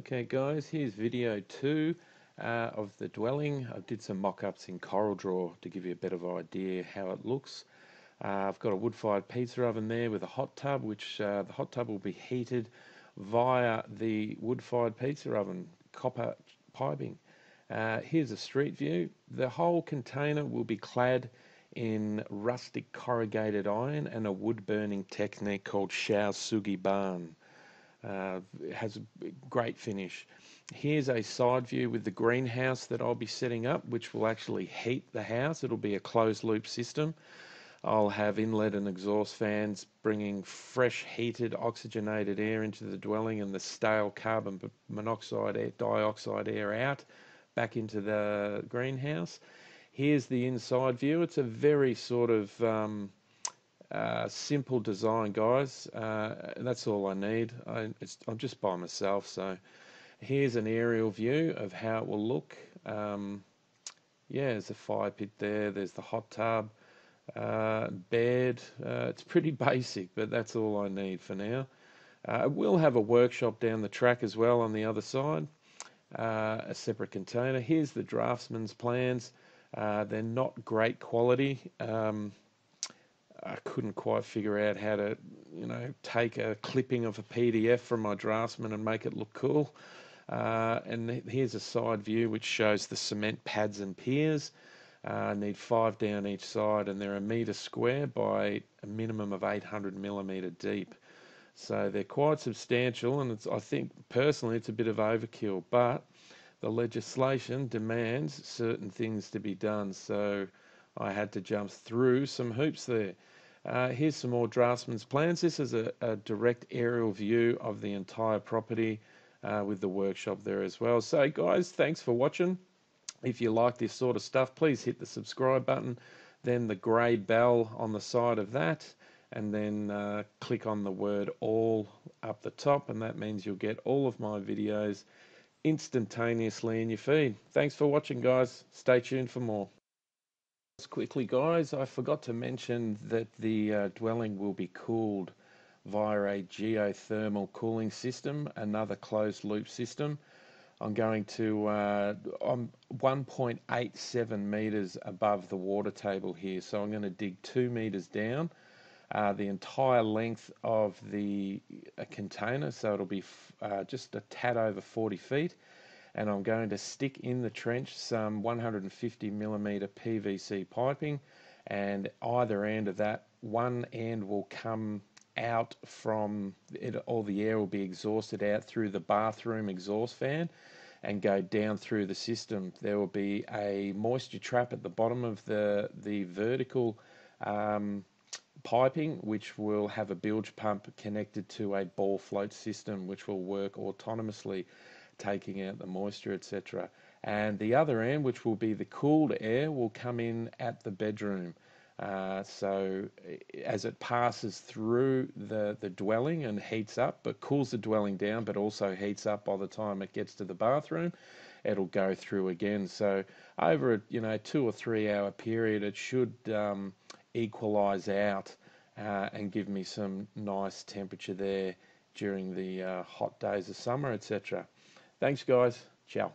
Okay guys, here's video two uh, of the dwelling. I did some mock-ups in CorelDRAW to give you a of idea how it looks. Uh, I've got a wood-fired pizza oven there with a hot tub, which uh, the hot tub will be heated via the wood-fired pizza oven, copper piping. Uh, here's a street view. The whole container will be clad in rustic corrugated iron and a wood burning technique called Shou Sugi Ban. Uh, has a great finish. Here's a side view with the greenhouse that I'll be setting up, which will actually heat the house. It'll be a closed loop system. I'll have inlet and exhaust fans bringing fresh, heated, oxygenated air into the dwelling and the stale carbon monoxide, air, dioxide air out back into the greenhouse. Here's the inside view. It's a very sort of um, uh, simple design, guys. Uh, that's all I need. I, am just by myself, so here's an aerial view of how it will look. Um, yeah, there's a fire pit there. There's the hot tub, uh, bed. Uh, it's pretty basic, but that's all I need for now. Uh, we'll have a workshop down the track as well on the other side. A separate container. Here's the draftsman's plans. they're not great quality. Um, I couldn't quite figure out how to, you know, take a clipping of a PDF from my draftsman and make it look cool. Uh, and here's a side view which shows the cement pads and piers. Uh, I need five down each side, and they're a metre square by a minimum of 800 millimetre deep. So they're quite substantial, and I think personally it's a bit of overkill, but the legislation demands certain things to be done. So I had to jump through some hoops there. Uh, here's some more draftsman's plans. This is a, a direct aerial view of the entire property uh, with the workshop there as well. So guys, thanks for watching. If you like this sort of stuff, please hit the subscribe button, then the grey bell on the side of that, and then uh, click on the word all up the top, and that means you'll get all of my videos instantaneously in your feed. Thanks for watching, guys. Stay tuned for more. Quickly, guys, I forgot to mention that the uh, dwelling will be cooled via a geothermal cooling system, another closed loop system. I'm going to, uh, I'm 1.87 meters above the water table here, so I'm going to dig two meters down. Uh, the entire length of the uh, container, so it'll be uh, just a tad over 40 feet and I'm going to stick in the trench some 150 millimeter PVC piping and either end of that one end will come out from it all the air will be exhausted out through the bathroom exhaust fan and go down through the system. There will be a moisture trap at the bottom of the the vertical um, piping which will have a bilge pump connected to a ball float system which will work autonomously taking out the moisture, etc. And the other end, which will be the cooled air, will come in at the bedroom. Uh, so as it passes through the, the dwelling and heats up, but cools the dwelling down, but also heats up by the time it gets to the bathroom, it'll go through again. So over a you know two or three hour period, it should um, equalize out uh, and give me some nice temperature there during the uh, hot days of summer, etc. Thanks, guys. Ciao.